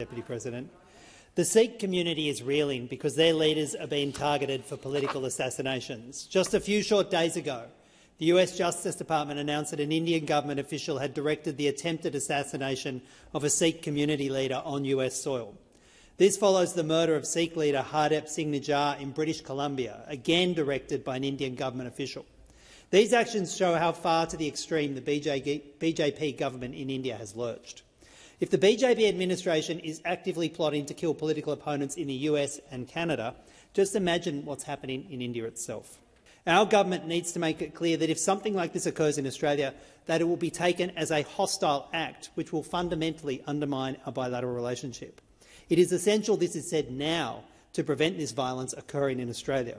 Deputy President. The Sikh community is reeling because their leaders are being targeted for political assassinations. Just a few short days ago, the US Justice Department announced that an Indian government official had directed the attempted assassination of a Sikh community leader on US soil. This follows the murder of Sikh leader Hardeep Singh Nijjar in British Columbia, again directed by an Indian government official. These actions show how far to the extreme the BJP government in India has lurched. If the BJP administration is actively plotting to kill political opponents in the US and Canada, just imagine what's happening in India itself. Our government needs to make it clear that if something like this occurs in Australia, that it will be taken as a hostile act which will fundamentally undermine our bilateral relationship. It is essential this is said now to prevent this violence occurring in Australia.